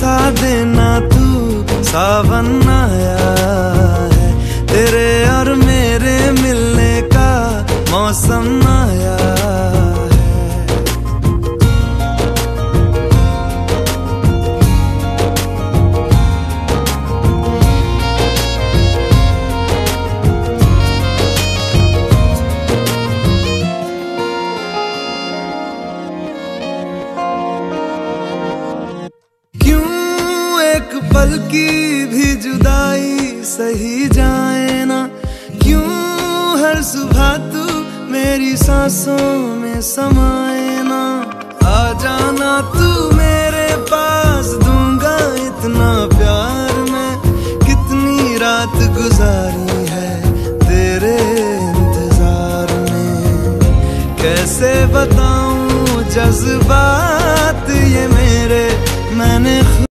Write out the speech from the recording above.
बरसा देना तू सावन आया है। तेरे और मेरे मिलने का मौसम एक पल की भी जुदाई सही जाए ना। क्यों हर सुबह तू मेरी सांसों में समाए ना? आ जाना तू मेरे पास, दूँगा इतना प्यार मैं। कितनी रात गुजारी है तेरे इंतज़ार में? कैसे बताऊँ जज्बात ये मैंने